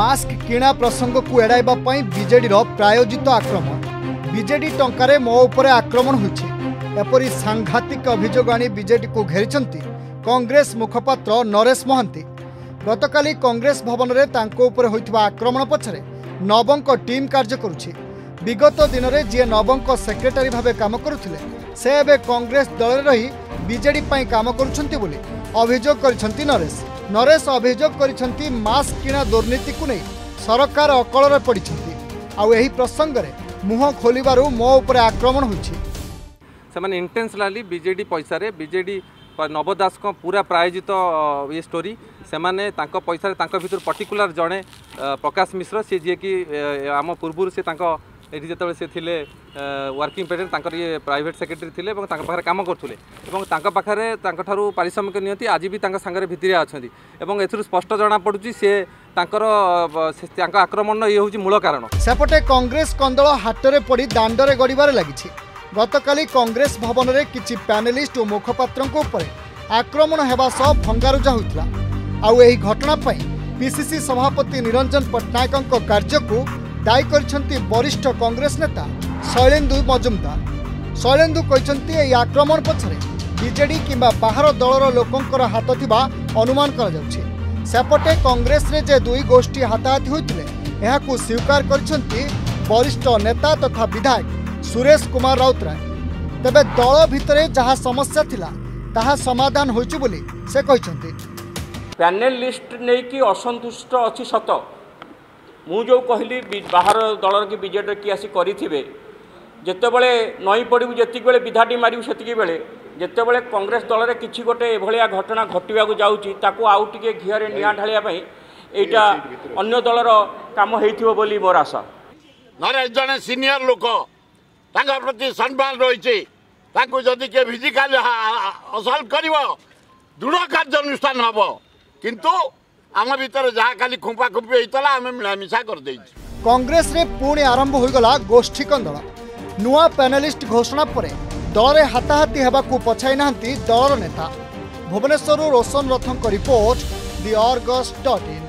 mask কিণা প্রসঙ্গকু এড়াইবা বিজেডির প্রায়োজিত আক্রমণ BJD টঙ্কায় মো উপরে আক্রমণ হয়েছে এপরি সাংঘাতিক অভিযোগ আনি বিজেডিকে ঘেরিছেন কংগ্রেস মুখপাত্র নরেশ মহান্তি গতকাল কংগ্রেস ভবনরে তাঙ্ক উপরে হয়েছে আক্রমণ পছরে নবঙ্ক টিম কার্য করুছে বিগত দিনরে যিয়ে নবঙ্ক সেক্রেটারি ভাবে কাম করুলে সে এবে কংগ্রেস দলরে রহি বিজেডি পাই কাম করুছেন বলে অভিযোগ করেছেন নরেশ নরেশ অভিযোগ করেছেন মাস্ক কিনা দুর্নীতি নেই সরকার অকলরে পড়ছেন এই প্রসঙ্গে মুহ খোলবার মো উপরে আক্রমণ হয়েছে সে ইন্টেনসনালি বিজেডি পয়সার বিজেডি নব দাস পুরা প্রায়োজিত ইয়ে স্টোরি সে পয়সার ପଇସାରେ ভিতর ଭିତରୁ জনে প্রকাশ মিশ্র সি ସିଏ ଯିଏକି ଆମ ପୂର୍ବରୁ ଏଠି ଯେତେବେଳେ ସେ ଥିଲେ ୱାର୍କିଂ ପ୍ରେସିଡେଣ୍ଟ ତାଙ୍କର ଇଏ ପ୍ରାଇଭେଟ୍ ସେକ୍ରେଟାରୀ ଥିଲେ ଏବଂ ତାଙ୍କ ପାଖରେ କାମ କରୁଥିଲେ ଏବଂ ତାଙ୍କ ପାଖରେ ତାଙ୍କଠାରୁ ପାରିଶ୍ରମିକ ନିଅନ୍ତି ଆଜି ବି ତାଙ୍କ ସାଙ୍ଗରେ ଭିତିରିଆ ଅଛନ୍ତି ଏବଂ ଏଥିରୁ ସ୍ପଷ୍ଟ ଜଣାପଡ଼ୁଛି ସିଏ ତାଙ୍କର ତାଙ୍କ ଆକ୍ରମଣର ଇଏ ହେଉଛି ମୂଳ କାରଣ ସେପଟେ କଂଗ୍ରେସ କନ୍ଦଳ ହାଟରେ ପଡ଼ି ଦାଣ୍ଡରେ ଗଡ଼ିବାରେ ଲାଗିଛି ଗତକାଲି କଂଗ୍ରେସ ଭବନରେ କିଛି ପ୍ୟାନେଲିଷ୍ଟ ଓ ମୁଖପାତ୍ରଙ୍କ ଉପରେ ଆକ୍ରମଣ ହେବା ସହ ଭଙ୍ଗାରୁଜା ହୋଇଥିଲା ଆଉ ଏହି ଘଟଣା ପାଇଁ ପିସିସି ସଭାପତି ନିରଞ୍ଜନ ପଟ୍ଟନାୟକଙ୍କ କାର୍ଯ୍ୟକୁ ଦାୟୀ କରିଛନ୍ତି ବରିଷ୍ଠ କଂଗ୍ରେସ ନେତା ଶୈଳେନ୍ଦୁ ମଜୁମଦାର ଶୈଳେନ୍ଦୁ କହିଛନ୍ତି ଏହି ଆକ୍ରମଣ ପଛରେ ବିଜେଡି କିମ୍ବା ବାହାର ଦଳର ଲୋକଙ୍କର ହାତ ଥିବା ଅନୁମାନ କରାଯାଉଛି ସେପଟେ କଂଗ୍ରେସରେ ଯେ ଦୁଇ ଗୋଷ୍ଠୀ ହାତାହାତି ହୋଇଥିଲେ ଏହାକୁ ସ୍ୱୀକାର କରିଛନ୍ତି ବରିଷ୍ଠ ନେତା ତଥା ବିଧାୟକ ସୁରେଶ କୁମାର ରାଉତରାୟ ତେବେ ଦଳ ଭିତରେ ଯାହା ସମସ୍ୟା ଥିଲା ତାହା ସମାଧାନ ହୋଇଛି ବୋଲି ସେ କହିଛନ୍ତି ପ୍ୟାନେଲ ଲିଷ୍ଟ ନେଇକି ଅସନ୍ତୁଷ୍ଟ ଅଛି ସତ ମୁଁ ଯେଉଁ କହିଲି ବାହାର ଦଳର କି ବିଜେଡ଼ିର କିଏ ଆସି କରିଥିବେ ଯେତେବେଳେ ନଈ ପଡ଼ିବୁ ଯେତିକିବେଳେ ବିଧାଟି ମାରିବୁ ସେତିକି ବେଳେ ଯେତେବେଳେ କଂଗ୍ରେସ ଦଳରେ କିଛି ଗୋଟେ ଏଭଳିଆ ଘଟଣା ଘଟିବାକୁ ଯାଉଛି ତାକୁ ଆଉ ଟିକେ ଘିଅରେ ନିଆଁ ଢାଳିବା ପାଇଁ ଏଇଟା ଅନ୍ୟ ଦଳର କାମ ହେଇଥିବ ବୋଲି ମୋର ଆଶା ନରେଶ ଜଣେ ସିନିୟର ଲୋକ ତାଙ୍କ ପ୍ରତି ସମ୍ମାନ ରହିଛି ତାଙ୍କୁ ଯଦି କିଏ ଫିଜିକାଲି ଅସଲ କରିବ ଦୃଢ଼ କାର୍ଯ୍ୟାନୁଷ୍ଠାନ ହେବ କିନ୍ତୁ ଆମ ଭିତରେ ଯାହା ଖାଲି ଖୁମ୍ପା ଖୁମ୍ପି ହେଇଥିଲା ଆମେ ମିଳାମିଶା କରିଦେଇଛୁ କଂଗ୍ରେସରେ ପୁଣି ଆରମ୍ଭ ହୋଇଗଲା ଗୋଷ୍ଠୀ କନ୍ଦଳ ନୂଆ ପ୍ୟାନେଲିଷ୍ଟ ଘୋଷଣା ପରେ ଦଳରେ ହାତାହାତି ହେବାକୁ ପଛାଇ ନାହାନ୍ତି ଦଳର ନେତା ଭୁବନେଶ୍ୱରରୁ ରୋଶନ ରଥଙ୍କ report the Argus dot in